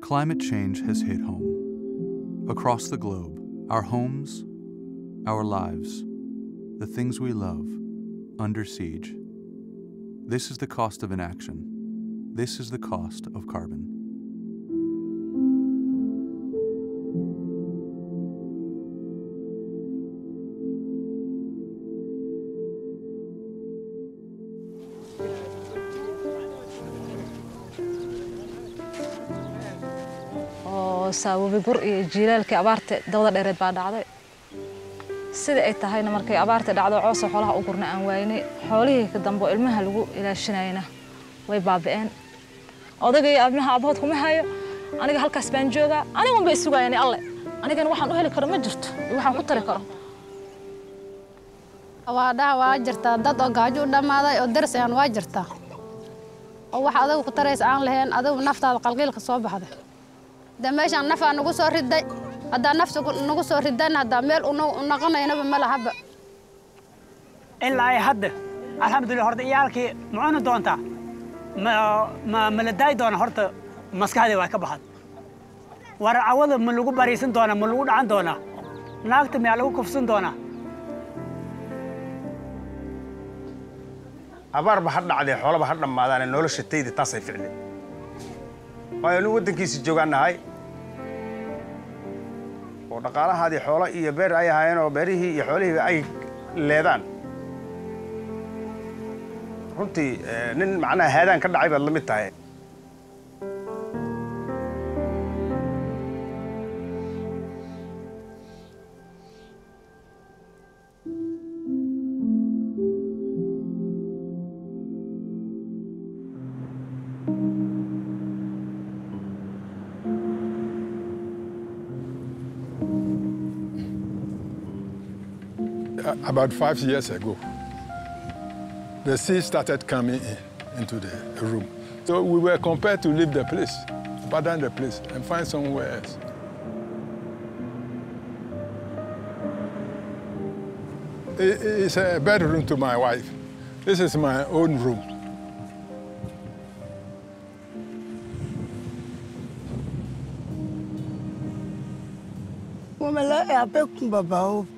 Climate change has hit home. Across the globe, our homes, our lives, the things we love, under siege. This is the cost of inaction. This is the cost of carbon. Oo saababi gur iyo jiilaalkii abaarta dawda dheereed baa dhacday. Sida ay tahayna markay abaarta dhacdo coosa xoolaha u gurna aan waynay xoolihii ka dambe ilmaha lagu ilaashanayna way baabi'een odayga iyo abnaha abahood kuma hayo aniga halkaas baan joogaa anigun bay sugayaan alle anigana waxaan u heli karo ma jirto iyo waxaan ku tali karo. Awaadhaha waa jirtaa dad oo gaajo u dhammaaday oo daris aan waa jirtaa oo wax adagu ku taraysa aan lahayn adigu naftaada qalqiilka soo baxday ده ماشي النفع نقص الردي هذا نفسه نقص الردي هذا ميل ونقنا ينبي ملا هبة إلا أي حد الحمد لله هرد إيالك معانا دونتا. ما ما ملداي دون هرت مسكادي واي كبحد ورا أول من لقو بريسن دونا من لقو عن دونا. ناقت ميالو كفسن دونا. abaarba ha dhacday xoolaba ha dhammaadaan nolosha tayda taasay ficlin waayo anu waddankiisa joogaan nahay دقالها دي حولا إيا بير أي هاين أو بيره إيا أي ليدان رنتي نن معنا هادان كرد عيب اللمتها about five years ago, the sea started coming in, into the room. So we were compelled to leave the place, abandon the place, and find somewhere else. It's a bedroom to my wife. This is my own room. Apekun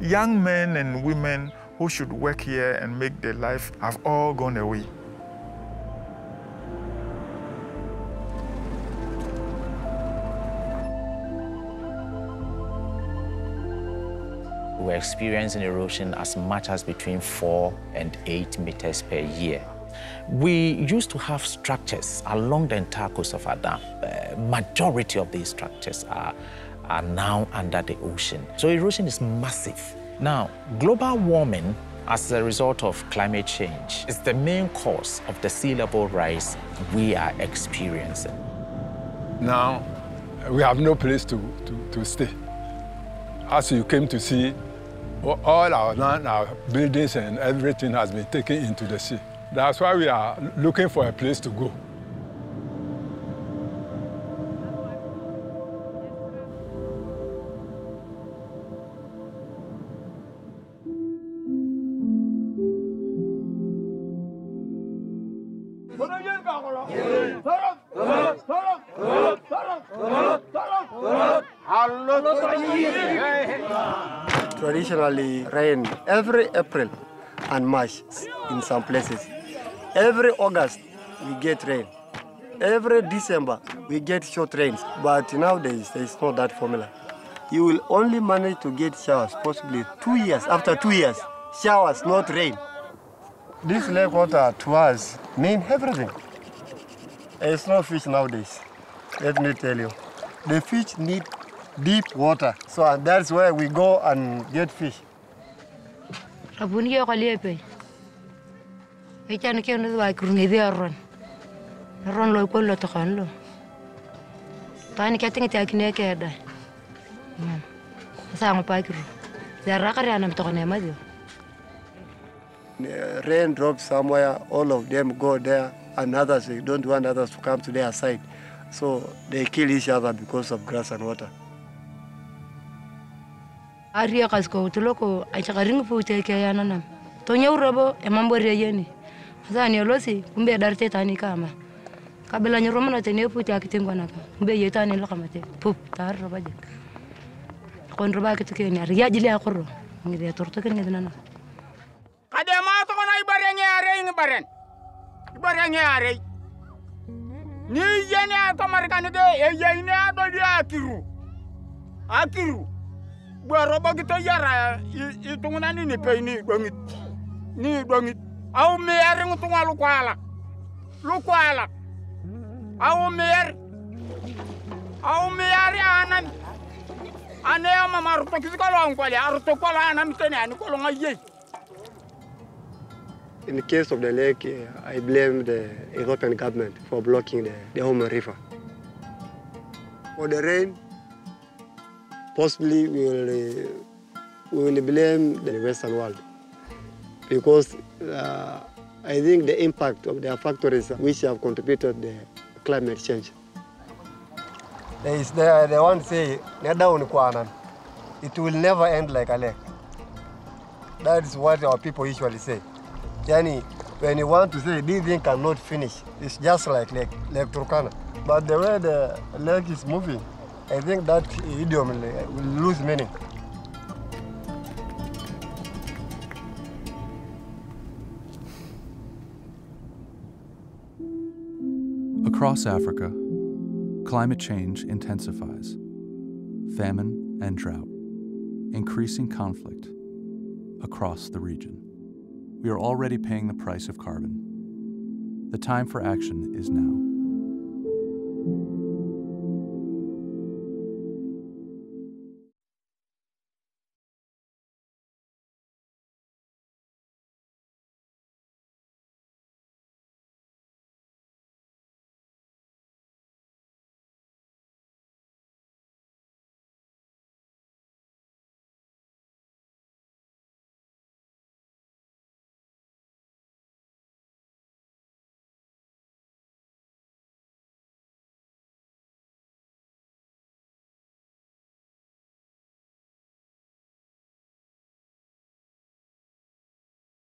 Young men and women who should work here and make their life have all gone away. We're experiencing erosion as much as between four and eight meters per year. We used to have structures along the entire coast of Adam. Uh, majority of these structures are, are now under the ocean. So erosion is massive. Now, global warming as a result of climate change is the main cause of the sea level rise we are experiencing. Now, we have no place to, to, to stay. As you came to see, all our land, our buildings and everything has been taken into the sea. That's why we are looking for a place to go. Traditionally rain every April and March in some places. Every August we get rain. Every December we get short rains. But nowadays there is not that formula. You will only manage to get showers possibly two years, after two years. Showers, not rain. This lake water to us mean everything. It's no fish nowadays. Let me tell you. The fish need deep water. So that's where we go and get fish. Rabuni yo kaliebe. Echan ke no wa kurni de ron. Ron lo ko lo to kan lo. tani keting ti akine keda sa ngo pakiru zara to madio Rain drops somewhere, all of them go there, and others they don't want others to come to their side. So they kill each other because of grass and water. aria kasko tuloko acha karing pu te ke yana nam to nyaurobo e mambo re yeni. Sa ni olosi kumbe darte tani kama. Kabela nyoromo na tene pute akitengwa naka na ka kumbe yetani lo kamate pup tar roba je. Kon roba ke ke ni aria jile akoro. Ngide torto ken ngide baren ibare nge are ni yene ato markan de e yene ado di akiru. Akiru. Gboro bo gito yara itunguna ni ni pe ni dongit ni dongit au mer ngutunga lu kwala lu kwala au mer. Au mer anan. Ane ama maruto kisikolo angkwali aruto kwala anam tene ani kolo ngaye In the case of the lake, uh, I blame the Ethiopian government for blocking the, the Omo River. For the rain, possibly we will, uh, we will blame the Western world because uh, I think the impact of their factories which have contributed the climate change. There is the, the one say. It will never end like a lake. That is what our people usually say. Yani, when you want to say this thing cannot finish, it's just like Lake, lake Turkana. But the way the lake is moving, I think that idiom will, will lose meaning. Across Africa, climate change intensifies. Famine and drought, increasing conflict across the region we are already paying the price of carbon. The time for action is now.